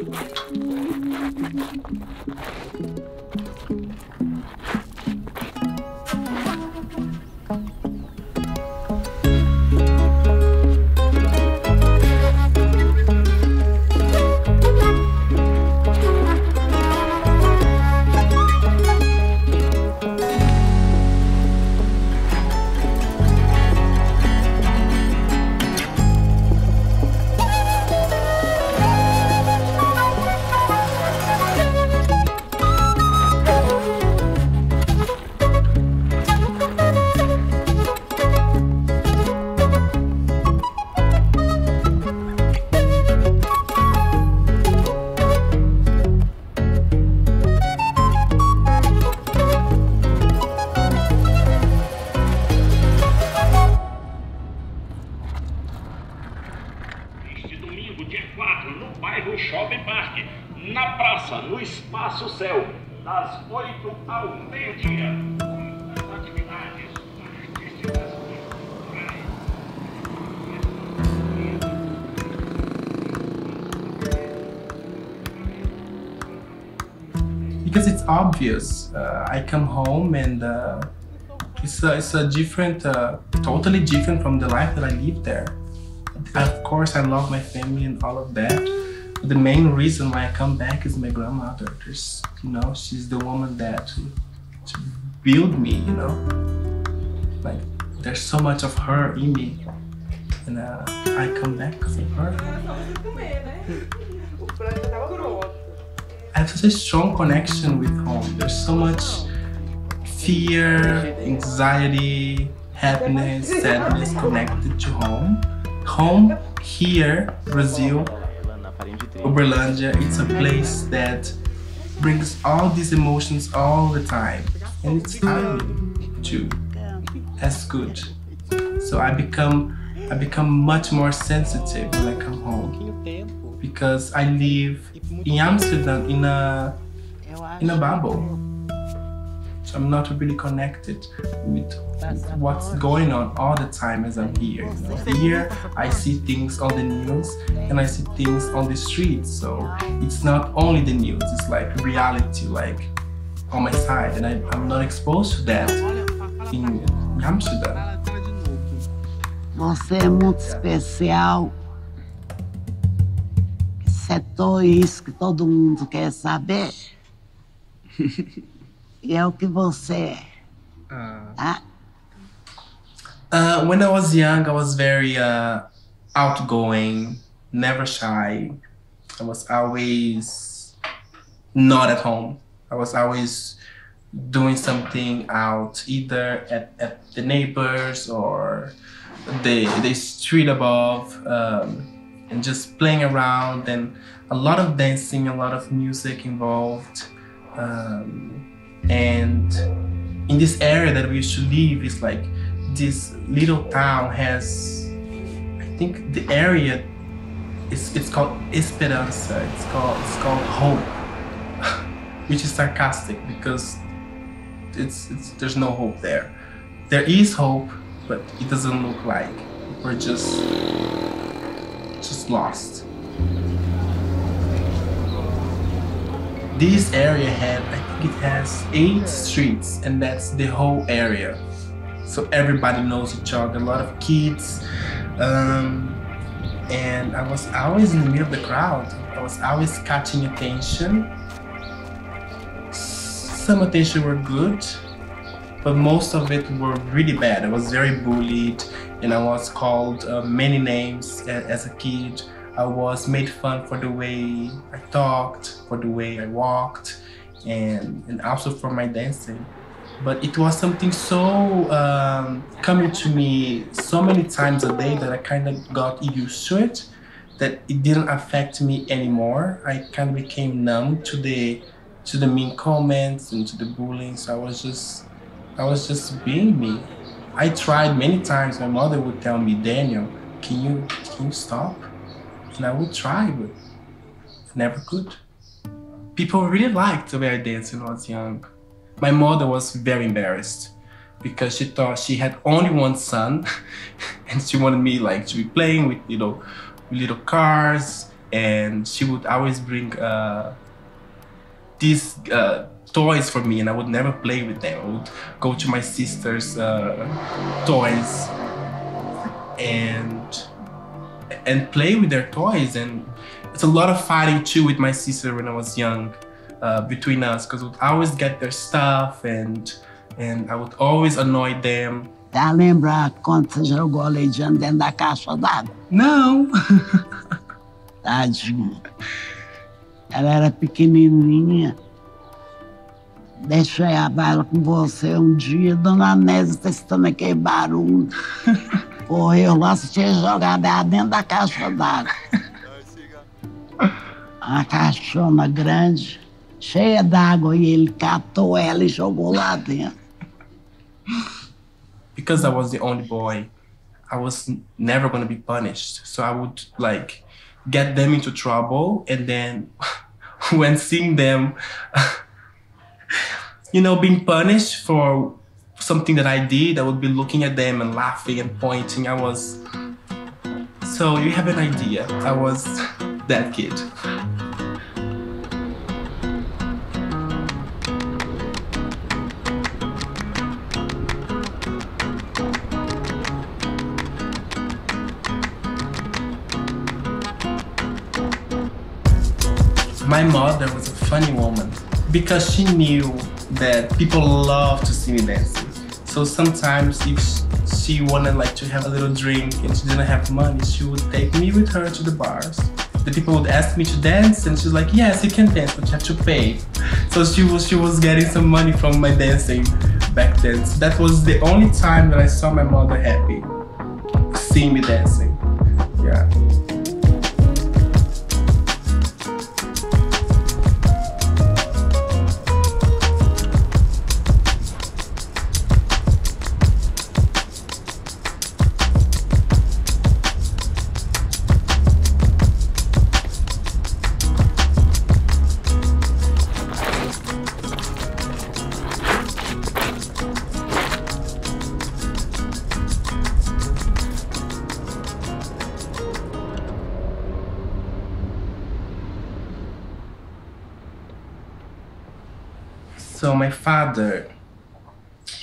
Thank you. Because it's obvious. Uh, I come home and uh, it's a, it's a different, uh, totally different from the life that I lived there. Of course, I love my family and all of that. But the main reason why I come back is my grandmother. There's, you know, she's the woman that to, to build me. You know, like there's so much of her in me, and uh, I come back because of her. I have such a strong connection with home. There's so much fear, anxiety, happiness, sadness connected to home. Home here, Brazil, Uberlândia, it's a place that brings all these emotions all the time. And it's timely too. That's good. So I become I become much more sensitive when I come home because I live in Amsterdam in a in a bubble. So I'm not really connected with what's going on all the time as I'm here. You know? Here I see things on the news and I see things on the streets. So it's not only the news, it's like reality like on my side and I, I'm not exposed to that in Amsterdam. Você é muito especial. Isso é tudo isso que todo mundo quer saber. e é o que você é. Tá? Uh, when I was young, I was very uh, outgoing, never shy. I was always not at home. I was always doing something out, either at, at the neighbors or the, the street above, um, and just playing around, and a lot of dancing, a lot of music involved. Um, and in this area that we used to live, it's like this little town has, I think the area is it's called Esperança. It's called it's called hope, which is sarcastic because it's, it's there's no hope there. There is hope, but it doesn't look like we're just just lost. This area had, I think it has eight streets, and that's the whole area. So everybody knows each other, a lot of kids. Um, and I was always in the middle of the crowd. I was always catching attention. Some attention were good, but most of it were really bad. I was very bullied, and I was called uh, many names as a kid. I was made fun for the way I talked, for the way I walked, and and also for my dancing. But it was something so um, coming to me so many times a day that I kind of got used to it. That it didn't affect me anymore. I kind of became numb to the to the mean comments and to the bullying. So I was just I was just being me. I tried many times. My mother would tell me, Daniel, can you can you stop? And I would try, but I never could. People really liked the way I danced when I was young. My mother was very embarrassed because she thought she had only one son and she wanted me like to be playing with you know little cars and she would always bring uh, these uh, toys for me, and I would never play with them. I would go to my sister's uh, toys and and play with their toys. And it's a lot of fighting too with my sister when I was young uh, between us because I would always get their stuff and and I would always annoy them. Já lembra quando você jogou a Leidiane dentro da caixa d'água? No. Tadinha. Ela era pequenininha. Deixei a bala com você um dia, Dona Nésia testando aquele barulho. Correu lá, você tinha jogado ela dentro da caixa d'água. Uma caixona grande, cheia d'água, e ele catou ela e jogou lá dentro. because I was the only boy, I was never gonna be punished. So I would like get them into trouble, and then when seeing them, you know, being punished for something that I did, I would be looking at them and laughing and pointing. I was. So you have an idea. I was that kid. My mother was a funny woman because she knew that people love to see me dancing. So sometimes if she wanted like to have a little drink and she didn't have money, she would take me with her to the bars. The people would ask me to dance and she's like, yes, you can dance, but you have to pay. So she was she was getting some money from my dancing back then. So that was the only time that I saw my mother happy, seeing me dancing. Yeah.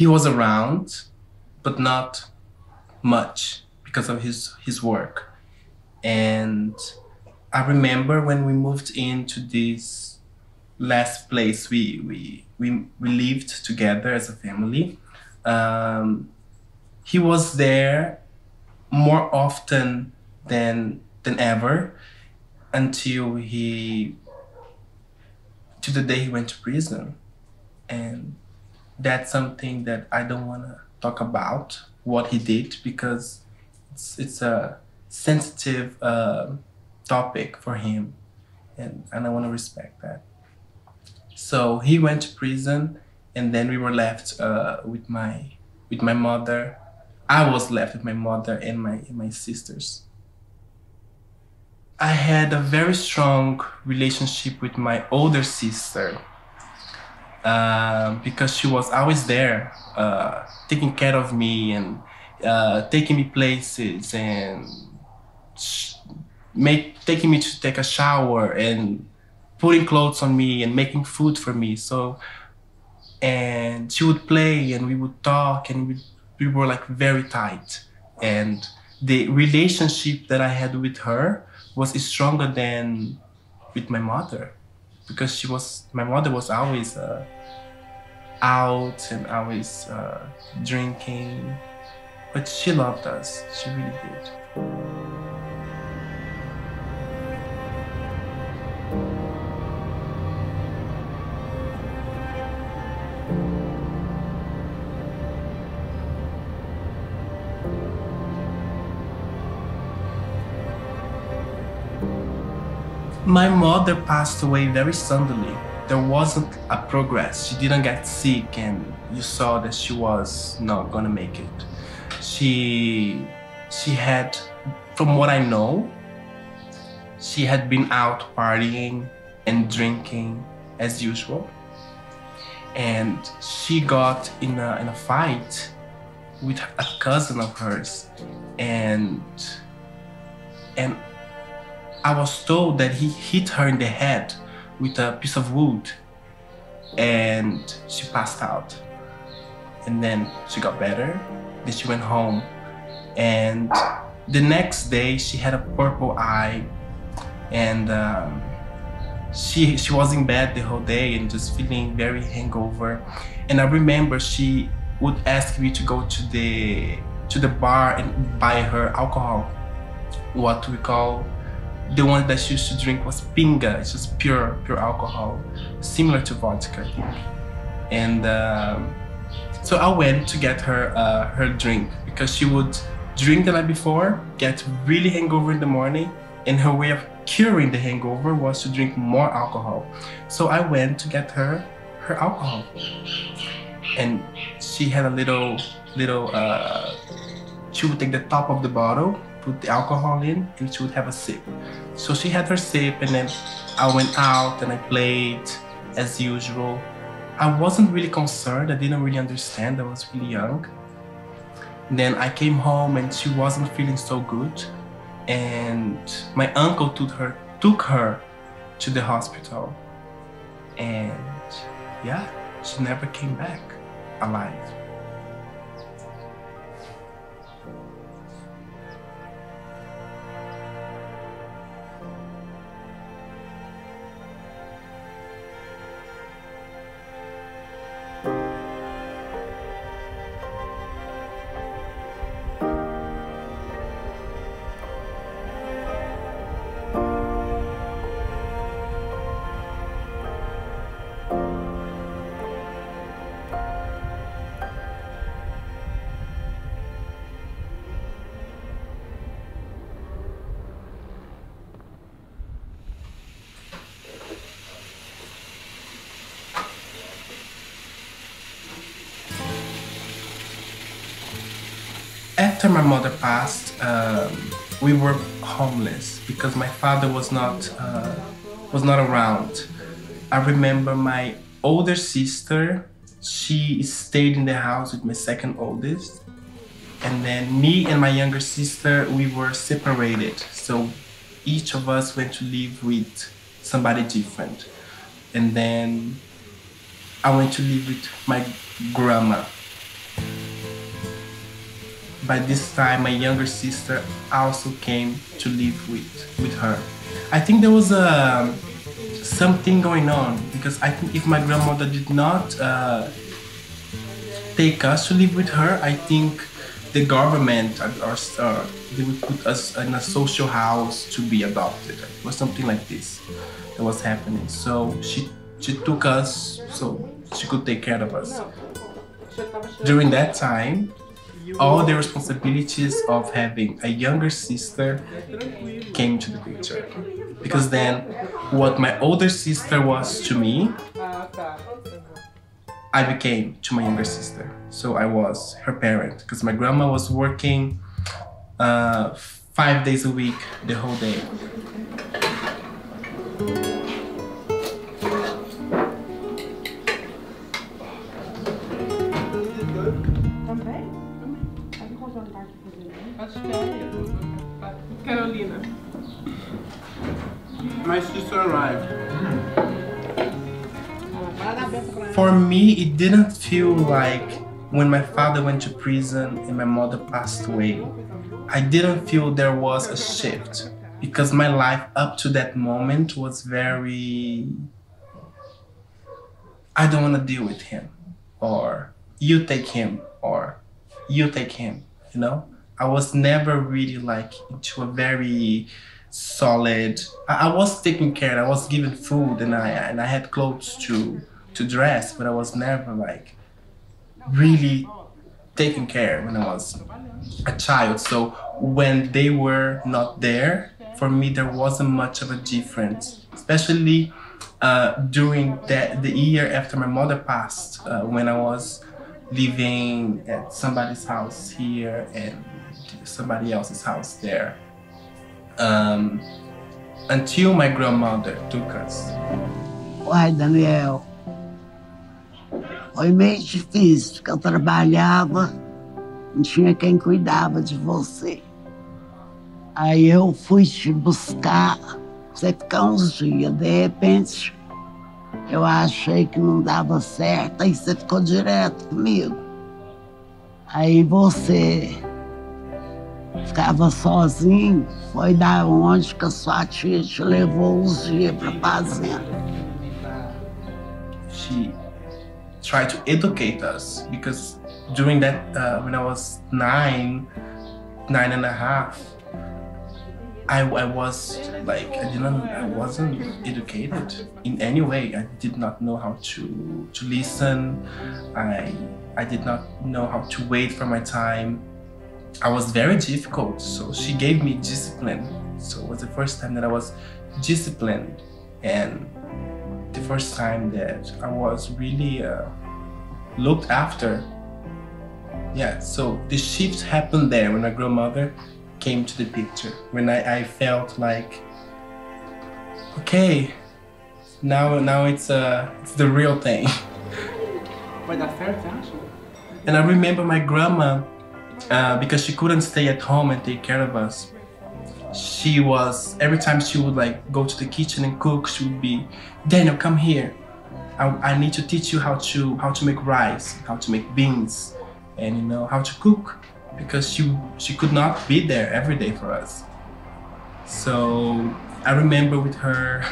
He was around, but not much because of his his work. And I remember when we moved into this last place we we we, we lived together as a family. Um, he was there more often than than ever until he to the day he went to prison and that's something that I don't want to talk about what he did because it's it's a sensitive uh, topic for him, and and I want to respect that. So he went to prison, and then we were left uh, with my with my mother. I was left with my mother and my and my sisters. I had a very strong relationship with my older sister um, because she was always there, uh, taking care of me and uh, taking me places and make taking me to take a shower and putting clothes on me and making food for me. So, and she would play and we would talk and we, we were like very tight. And the relationship that I had with her was stronger than with my mother because she was my mother was always uh, out and always uh, drinking but she loved us. She really did my mother passed away very suddenly. There wasn't a progress. She didn't get sick, and you saw that she was not gonna make it. She she had, from what I know, she had been out partying and drinking as usual, and she got in a in a fight with a cousin of hers, and and I was told that he hit her in the head with a piece of wood and she passed out. And then she got better. Then she went home. And the next day she had a purple eye and um, she she was in bed the whole day and just feeling very hangover. And I remember she would ask me to go to the to the bar and buy her alcohol, what we call the one that she used to drink was pinga. It's just pure pure alcohol, similar to vodka, I think. And um, so I went to get her uh, her drink because she would drink the night before, get really hangover in the morning, and her way of curing the hangover was to drink more alcohol. So I went to get her her alcohol, and she had a little little. Uh, she would take the top of the bottle, put the alcohol in, and she would have a sip. So she had her sip, and then I went out and I played as usual. I wasn't really concerned. I didn't really understand. I was really young. Then I came home and she wasn't feeling so good. And my uncle took her took her to the hospital. And yeah, she never came back alive. My mother passed, um, we were homeless because my father was not uh, was not around. I remember my older sister. She stayed in the house with my second oldest, and then me and my younger sister we were separated. So each of us went to live with somebody different, and then I went to live with my grandma by this time my younger sister also came to live with with her. I think there was a um, something going on because i think if my grandmother did not uh, take us to live with her i think the government or, uh, they would put us in a social house to be adopted. Or something like this that was happening. So she she took us so she could take care of us. During that time all the responsibilities of having a younger sister came to the picture. Because then, what my older sister was to me, I became to my younger sister. So I was her parent because my grandma was working uh, five days a week the whole day. Carolina. My sister arrived. For me, it didn't feel like when my father went to prison and my mother passed away, I didn't feel there was a shift because my life up to that moment was very. I don't want to deal with him, or you take him, or you take him, you know? I was never really like into a very solid. I, I was taken care. I was given food and I and I had clothes to to dress, but I was never like really taken care of when I was a child. So when they were not there, for me there wasn't much of a difference, especially uh, during that the year after my mother passed, uh, when I was living at somebody's house here and somebody else's house there. Um, until my grandmother took us. Uai, Daniel, foi meio difícil, porque eu trabalhava, não tinha quem cuidava de você. Aí eu fui te buscar, você ficar uns dias, de repente eu achei que não dava certo, aí você ficou direto comigo. Aí você ficava sozinho, foi da onde que a sua tia te levou dias fazenda. She tried to educate us because during that uh, when I was nine, nine and a half, I, I was like I didn't I wasn't educated in any way. I did not know how to to listen. I I did not know how to wait for my time. I was very difficult. So she gave me discipline. So it was the first time that I was disciplined and the first time that I was really uh, looked after. Yeah, so the shift happened there when my grandmother came to the picture. When I, I felt like, okay, now now it's uh it's the real thing. But that felt fashion. And I remember my grandma uh, because she couldn't stay at home and take care of us. She was every time she would like go to the kitchen and cook, she would be, Daniel, come here. I, I need to teach you how to how to make rice, how to make beans, and you know how to cook because she she could not be there every day for us. So I remember with her,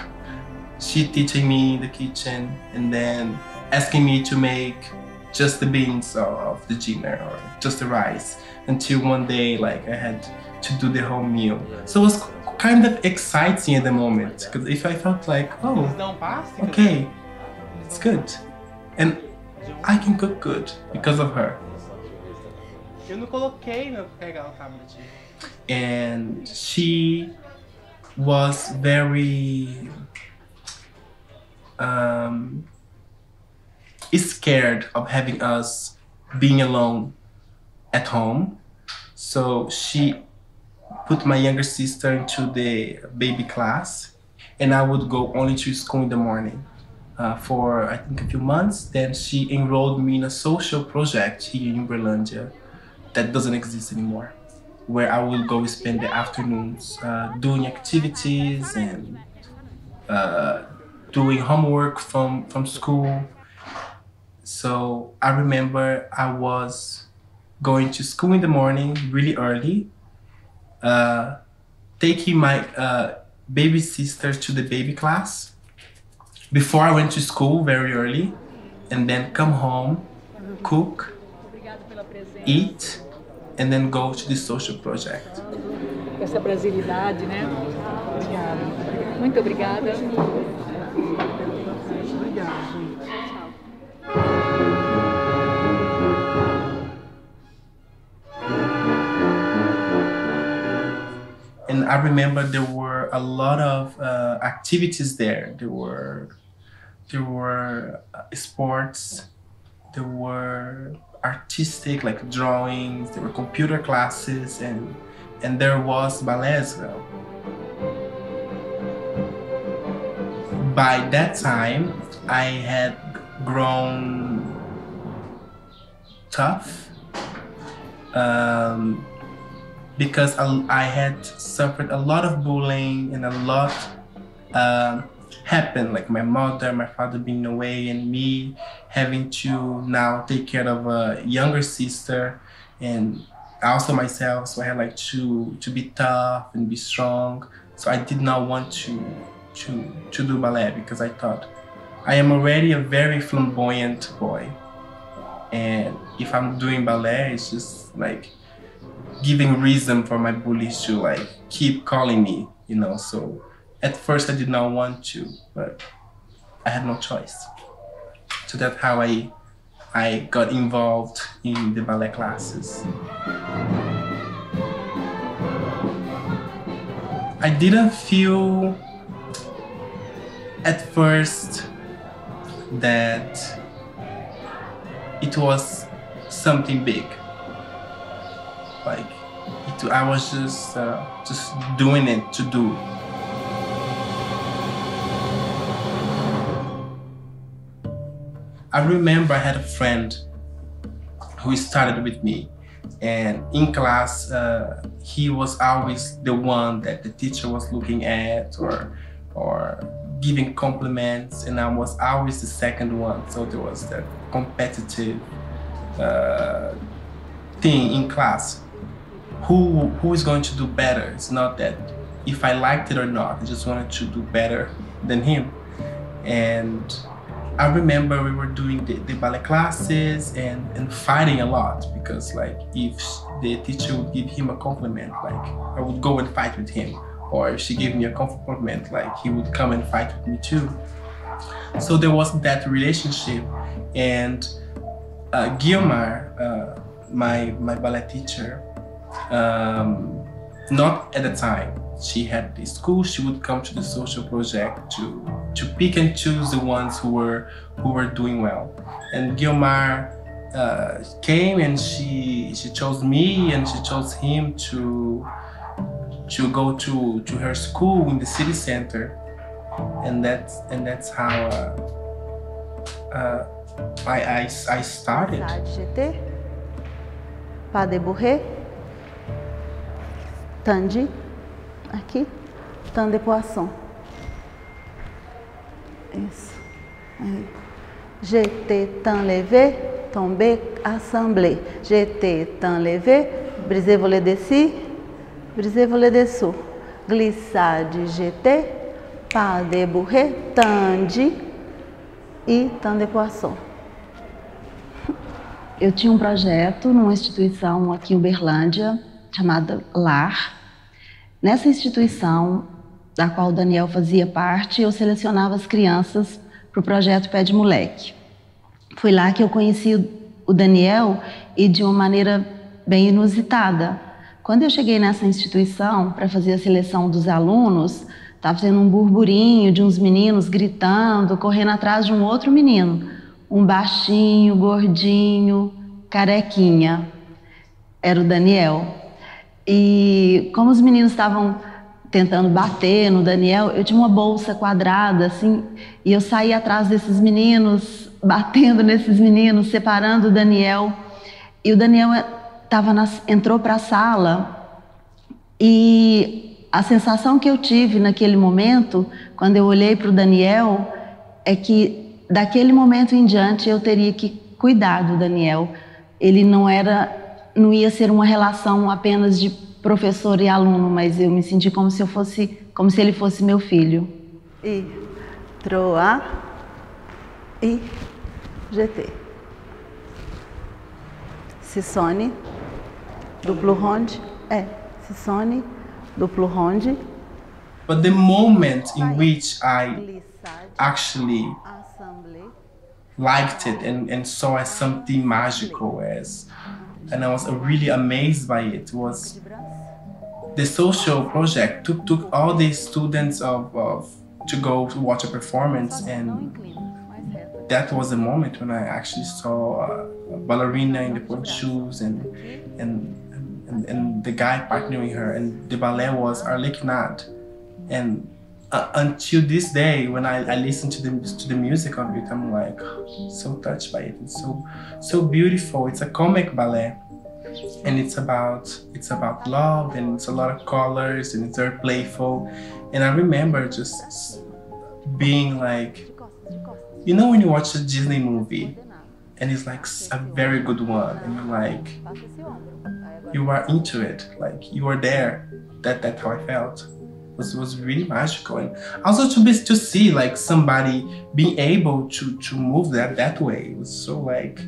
she teaching me the kitchen and then asking me to make just the beans of the dinner or just the rice until one day like I had to do the whole meal. So it was kind of exciting at the moment because if I felt like, oh, okay, it's good. And I can cook good because of her. And she was very um, scared of having us being alone at home. So she put my younger sister into the baby class, and I would go only to school in the morning. Uh, for I think a few months, then she enrolled me in a social project here in Uberlândia that doesn't exist anymore, where I would go spend the afternoons uh, doing activities and uh, doing homework from, from school. So I remember I was going to school in the morning really early, uh, taking my uh, baby sister to the baby class before I went to school very early, and then come home, cook, eat, and then go to the social project. Essa brasilidade, né? Obrigada. Muito obrigada. and I remember there were a lot of uh, activities there. There were there were uh, sports, there were artistic like drawings, there were computer classes, and and there was ballet as well. By that time, I had grown tough. Um, because I, had suffered a lot of bullying and a lot uh, happened like my mother my father being away and me having to now take care of a younger sister and also myself. So i had like to to be tough and be strong. So i did not want to to to do ballet because i thought i am already a very flamboyant boy. And if i'm doing ballet it's just like giving reason for my bullies to like keep calling me, you know. So at first I did not want to, but I had no choice. So that's how I I got involved in the ballet classes. I didn't feel at first that it was something big like it, I was just uh, just doing it to do. I remember I had a friend who started with me, and in class uh, he was always the one that the teacher was looking at or or giving compliments and i was always the second one so there was that competitive uh, thing in class who who is going to do better it's not that if i liked it or not i just wanted to do better than him and I remember we were doing the, the ballet classes and, and fighting a lot because like if the teacher would give him a compliment, like I would go and fight with him. Or if she gave me a compliment, like he would come and fight with me too. So there was that relationship and uh, uh, my, my ballet teacher, um, not at the time, she had the school, she would come to the social project to to pick and choose the ones who were who were doing well. And Guiomar uh, came and she she chose me and she chose him to to go to to her school in the city center, and that's and that's how uh, uh, I, I I started. Tandy, aqui, temps de poisson. Isso. Aí. J'étais temps levé, tombé, assemblé. J'étais temps levé, brisé, volé, desci, brisé, volé, dessous. Glissade, j'étais, pas de bourré, tandi e temps de poisson. Eu tinha um projeto numa instituição aqui em Uberlândia chamada LAR, Nessa instituição, da qual o Daniel fazia parte, eu selecionava as crianças para o projeto Pé de Moleque. Foi lá que eu conheci o Daniel e de uma maneira bem inusitada. Quando eu cheguei nessa instituição para fazer a seleção dos alunos, estava tendo um burburinho de uns meninos gritando, correndo atrás de um outro menino, um baixinho, gordinho, carequinha. Era o Daniel. E como os meninos estavam tentando bater no Daniel, eu tinha uma bolsa quadrada assim, e eu saí atrás desses meninos, batendo nesses meninos, separando o Daniel. E o Daniel eh, tava na, entrou para a sala e a sensação que eu tive naquele momento, quando eu olhei para o Daniel, é que daquele momento em diante eu teria que cuidar do Daniel. Ele não era não ia ser uma relação apenas de professor e aluno, mas eu me senti como se eu fosse, como se ele fosse meu filho. E troa e GT. Sissone, duplo ronde, é, Sissone, duplo ronde. But the moment in which I actually liked it and, and saw as something magical as and I was really amazed by it. it was the social project took took all these students of, of to go to watch a performance. And that was the moment when I actually saw a ballerina in the pointe shoes and, and and, and the guy partnering her. And the ballet was Arlequinade and uh, until this day when I, I listen to the to the music of it I'm like so touched by it. It's so so beautiful. It's a comic ballet. And it's about it's about love and it's a lot of colors and it's very playful. And i remember just being like you know when you watch a disney movie and it's like a very good one and you're like you are into it. Like you are there. That that's how i felt was, was really magical and also to be to see like somebody being able to to move that that way it was so like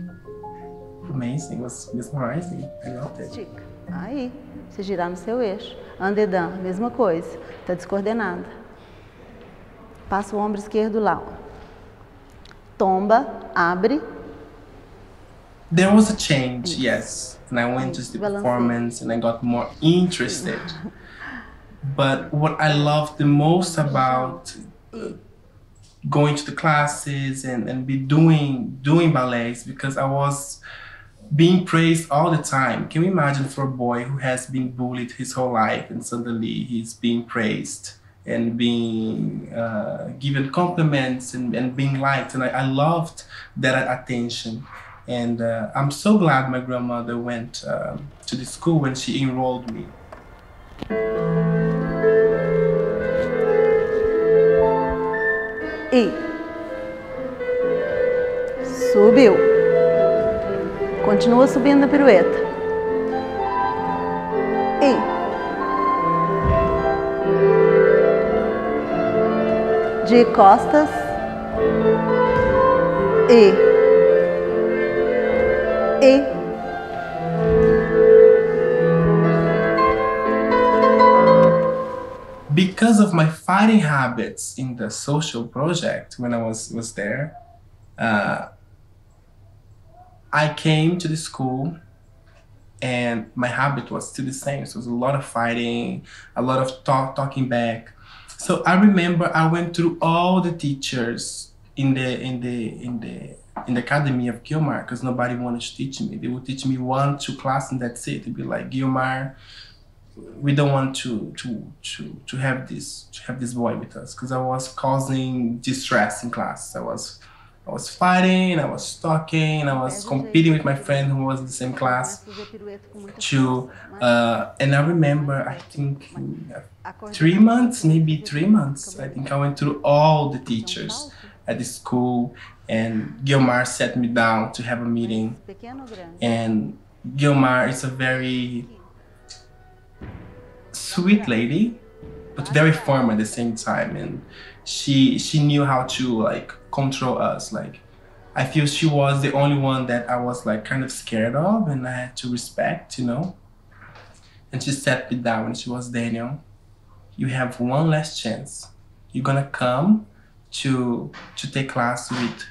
amazing, was mesmerizing. I loved it. Aí, se girar no seu eixo. Andedan, mesma coisa. Tá descoordenada. Passa o ombro esquerdo lá. Tomba, abre. There was a change, yes. And I went to the performance and I got more interested. but what I loved the most about going to the classes and, and be doing doing ballets because I was being praised all the time. Can you imagine for a boy who has been bullied his whole life and suddenly he's being praised and being uh, given compliments and, and being liked? And I, I loved that attention. And uh, I'm so glad my grandmother went uh, to the school when she enrolled me. E. Subiu. Continua subindo na pirueta. E. De costas. E. E. because of my fighting habits in the social project when I was was there, uh, I came to the school, and my habit was still the same. So it was a lot of fighting, a lot of talk, talking back. So I remember I went through all the teachers in the in the in the in the academy of Guiomar because nobody wanted to teach me. They would teach me one, two class, and that's it. It'd be like Guiomar we don't want to to to to have this to have this boy with us because I was causing distress in class. I was I was fighting, I was talking, I was competing with my friend who was in the same class. To uh, and I remember I think three months, maybe three months. I think I went through all the teachers at the school, and Guiomar sat me down to have a meeting. And Guiomar is a very sweet lady, but very firm at the same time. And she she knew how to like control us. Like I feel she was the only one that I was like kind of scared of and I had to respect, you know. And she sat me down and she was Daniel, you have one last chance. You're gonna come to to take class with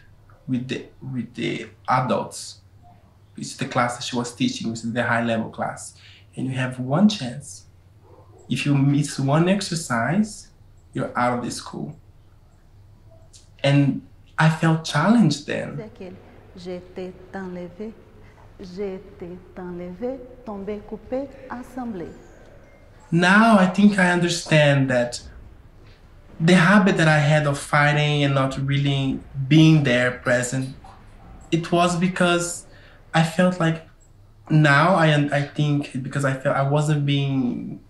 with the with the adults. It's the class that she was teaching, which is the high level class. And you have one chance if you miss one exercise, you're out of the school. And I felt challenged then. Now I think I understand that the habit that I had of fighting and not really being there present, it was because I felt like now I I think because I felt I wasn't being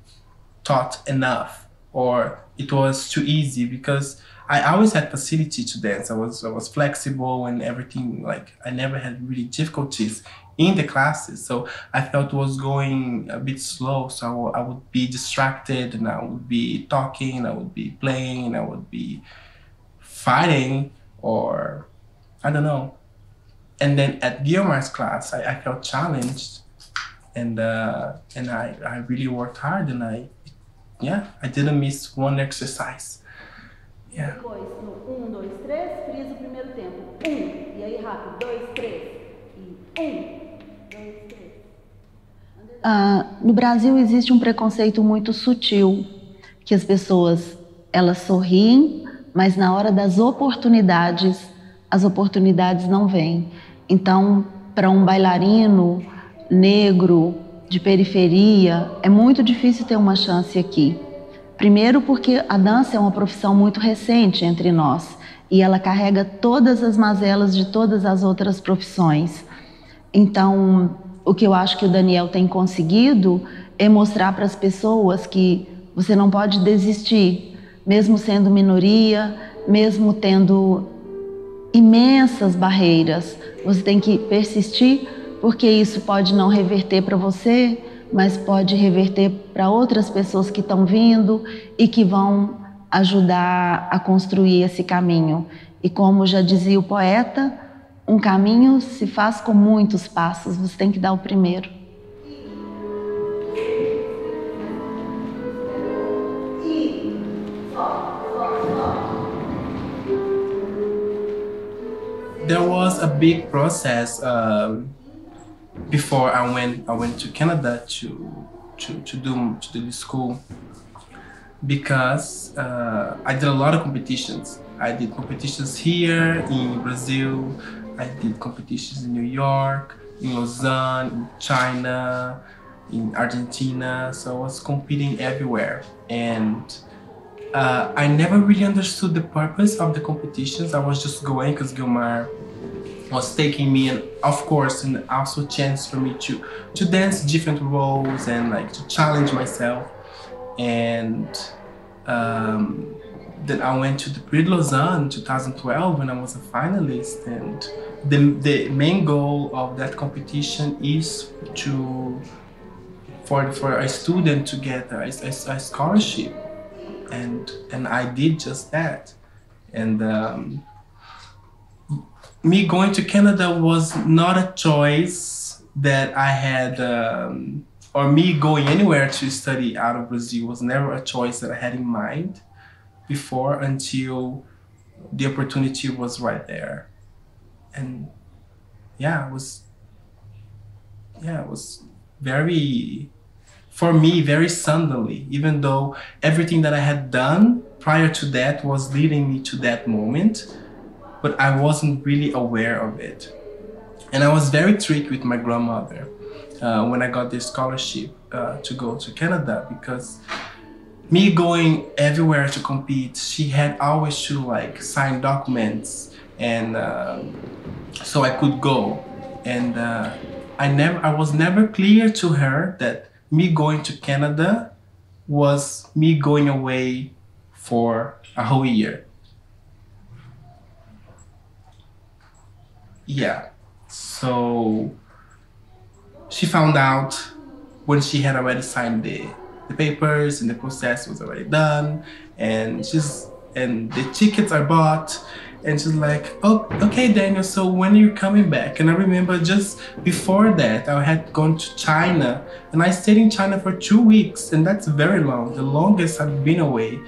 taught enough or it was too easy because I always had facility to dance. I was I was flexible and everything. Like I never had really difficulties in the classes. So I felt it was going a bit slow. So I would be distracted and I would be talking. I would be playing. I would be fighting or I don't know. And then at Guiomar's class, I, I felt challenged, and uh, and I, I really worked hard and I yeah, I didn't miss one exercise. Yeah. Depois, no 1, 2, 3, frisa o primeiro tempo. 1, e aí rápido, 2, 3. E 1, 2, 3. Uh, no Brasil existe um preconceito muito sutil, que as pessoas elas sorriem, mas na hora das oportunidades, as oportunidades não vêm. Então, para um bailarino negro, de periferia, é muito difícil ter uma chance aqui. Primeiro, porque a dança é uma profissão muito recente entre nós e ela carrega todas as mazelas de todas as outras profissões. Então, o que eu acho que o Daniel tem conseguido é mostrar para as pessoas que você não pode desistir, mesmo sendo minoria, mesmo tendo imensas barreiras, você tem que persistir porque isso pode não reverter para você, mas pode reverter para outras pessoas que estão vindo e que vão ajudar a construir esse caminho. E como já dizia o poeta, um caminho se faz com muitos passos, você tem que dar o primeiro. There was a big process. Uh... before I went I went to Canada to to, to do to do the school because uh, I did a lot of competitions. I did competitions here in Brazil. I did competitions in New York, in Lausanne, in China, in Argentina. So I was competing everywhere, and uh, I never really understood the purpose of the competitions. I was just going because Guiomar was taking me and of course and also chance for me to to dance different roles and like to challenge myself. And um, then I went to the Prix de Lausanne 2012 when I was a finalist. And the, the main goal of that competition is to for, for a student to get a, a, a scholarship. And and I did just that. And um, me going to Canada was not a choice that I had, um, or me going anywhere to study out of Brazil was never a choice that I had in mind before until the opportunity was right there. And yeah, it was, yeah, it was very, for me, very suddenly, even though everything that I had done prior to that was leading me to that moment but I wasn't really aware of it. And I was very tricked with my grandmother uh, when I got this scholarship uh, to go to Canada because me going everywhere to compete, she had always to like sign documents and um, so I could go. And uh, I never, I was never clear to her that me going to Canada was me going away for a whole year. Yeah. So she found out when she had already signed the, the papers and the process was already done and she's and the tickets are bought and she's like oh okay daniel so when are you coming back? And i remember just before that i had gone to china and i stayed in china for two weeks and that's very long. The longest i've been away.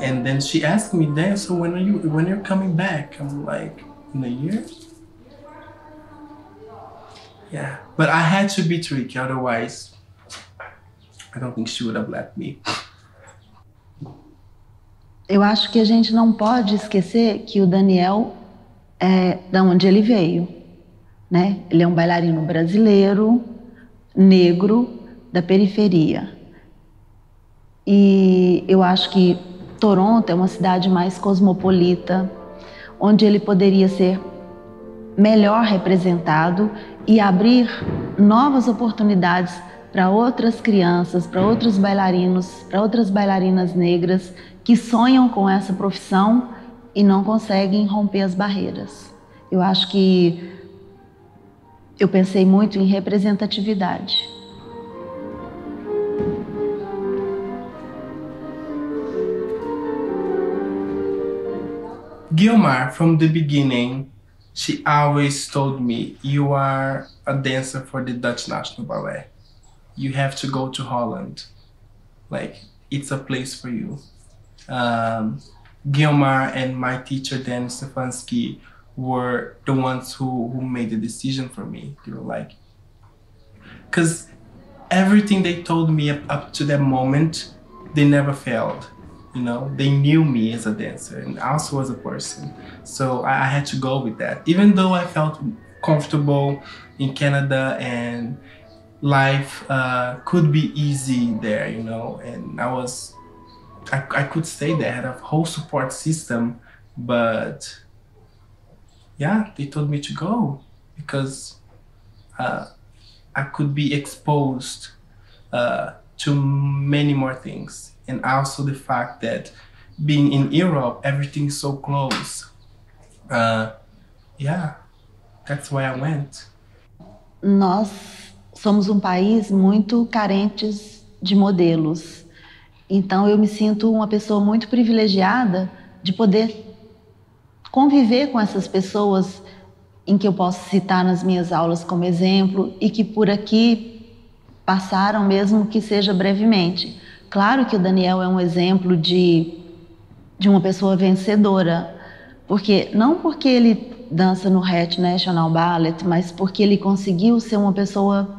And then she asked me daniel so when are you when you're coming back? I'm like in a year yeah, but I had to be tricky, otherwise, I don't think she would have let me. Eu acho que a gente não pode esquecer que o Daniel é da onde ele veio, né? Ele é um bailarino brasileiro, negro, da periferia. E eu acho que Toronto é uma cidade mais cosmopolita, onde ele poderia ser melhor representado e abrir novas oportunidades para outras crianças, para outros bailarinos, para outras bailarinas negras que sonham com essa profissão e não conseguem romper as barreiras. Eu acho que eu pensei muito em representatividade. Gilmar, from the beginning, she always told me, You are a dancer for the Dutch National Ballet. You have to go to Holland. Like, it's a place for you. Um, Guiomar and my teacher, Dan Stefanski, were the ones who, who made the decision for me. They were like, because everything they told me up, up to that moment, they never failed you know they knew me as a dancer and also as a person. So I, I had to go with that. Even though i felt comfortable in canada and life uh, could be easy there you know and i was I, I could stay there. I had a whole support system but yeah they told me to go because uh, i could be exposed uh, to many more things and also the fact that being in Europe, everything's so close. Uh, yeah, that's why I went. Nós somos um país muito carentes de modelos. Então eu me sinto uma pessoa muito privilegiada de poder conviver com essas pessoas em que eu posso citar nas minhas aulas como exemplo e que por aqui passaram mesmo que seja brevemente. Claro que o Daniel é um exemplo de, de uma pessoa vencedora, porque não porque ele dança no Het National Ballet, mas porque ele conseguiu ser uma pessoa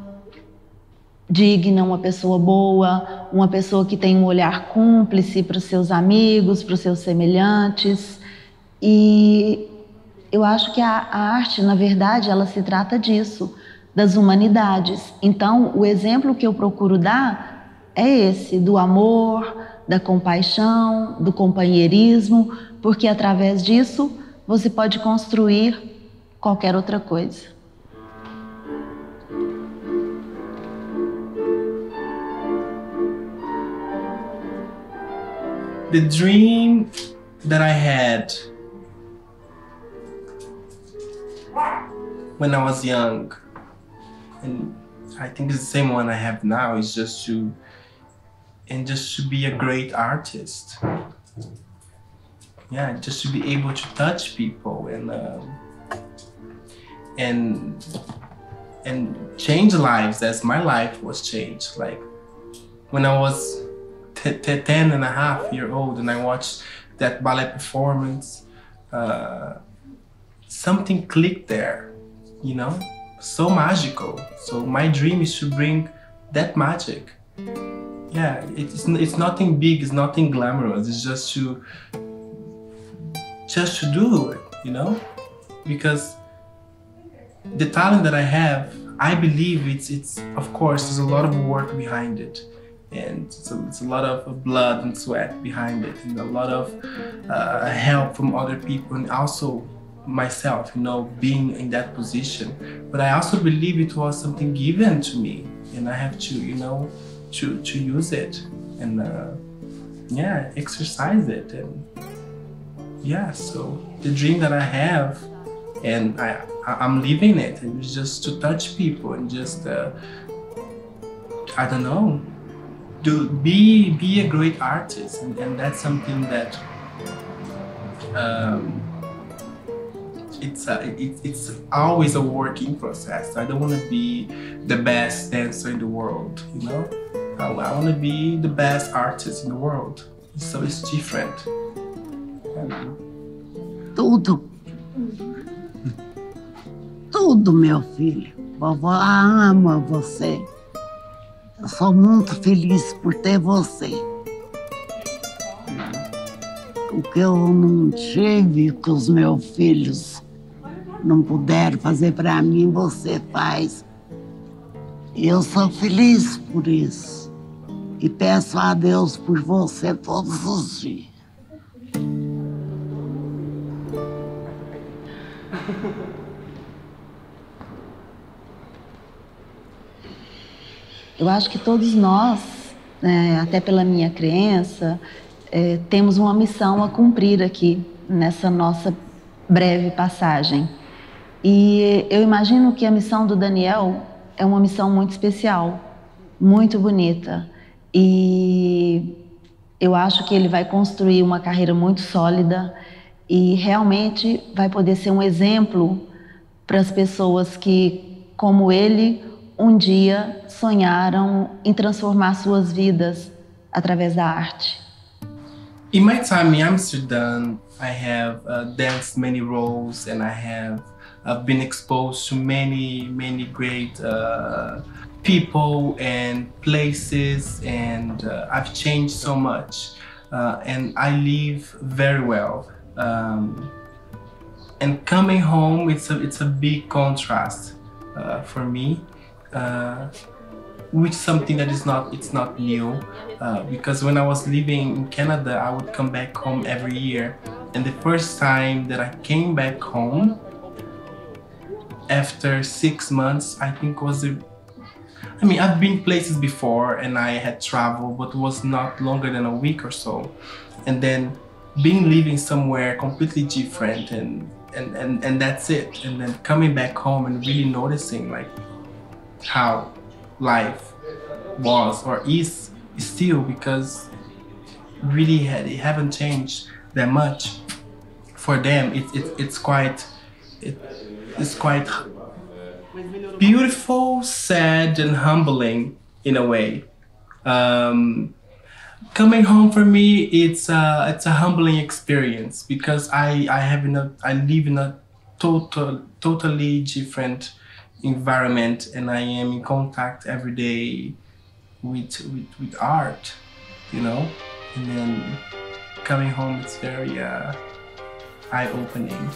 digna, uma pessoa boa, uma pessoa que tem um olhar cúmplice para os seus amigos, para os seus semelhantes. E eu acho que a, a arte, na verdade, ela se trata disso, das humanidades. Então, o exemplo que eu procuro dar é esse, do amor, da compaixão, do companheirismo, porque através disso você pode construir qualquer outra coisa. The dream that I had when I was young, and I think it's the same one I have now, is just to and just to be a great artist. Yeah, just to be able to touch people and um, and and change lives as my life was changed. Like when I was t- t- 10 and a half year old and I watched that ballet performance, uh, something clicked there, you know, so magical. So my dream is to bring that magic yeah it's it's nothing big it's nothing glamorous. It's just to just to do it you know? Because the talent that i have i believe it's it's of course there's a lot of work behind it. And it's a, it's a lot of blood and sweat behind it and a lot of uh, help from other people and also myself you know being in that position. But i also believe it was something given to me and i have to you know to to use it and uh, yeah exercise it and yeah so the dream that i have and i i'm living it and it's just to touch people and just uh, i don't know do be be a great artist and, and that's something that um, it's a, it, it's always a working process. I don't want to be the best dancer in the world, you know. I, want to be the best artist in the world. So it's different. Tudo. Tudo, meu filho. Vovó ama você. Eu sou muito feliz por ter você. O que eu não tive, que os meus filhos não puderam fazer para mim, você faz. E eu sou feliz por isso. E peço a Deus por você todos os dias. Eu acho que todos nós, né, até pela minha crença, é, temos uma missão a cumprir aqui nessa nossa breve passagem. E eu imagino que a missão do Daniel é uma missão muito especial, muito bonita. E eu acho que ele vai construir uma carreira muito sólida e realmente vai poder ser um exemplo para as pessoas que, como ele, um dia sonharam em transformar suas vidas através da arte. In my time in Amsterdam, I have uh, danced many roles and I have I've been exposed to many, many great uh, people and places, and uh, I've changed so much. Uh, and I live very well. Um, and coming home, it's a it's a big contrast uh, for me, uh, which something that is not it's not new. Uh, because when I was living in Canada, I would come back home every year, and the first time that I came back home after six months, I think was the. I mean, I've been places before and I had traveled, but was not longer than a week or so. And then being living somewhere completely different and, and, and, and that's it. And then coming back home and really noticing like how life was or is still because really had, it haven't changed that much for them. It, it, it's quite, it, is quite beautiful, sad, and humbling in a way. Um, coming home for me, it's a, it's a humbling experience because I, I have in a, I live in a total, totally different environment and I am in contact every day with, with, with art, you know? And then coming home, it's very uh, eye-opening.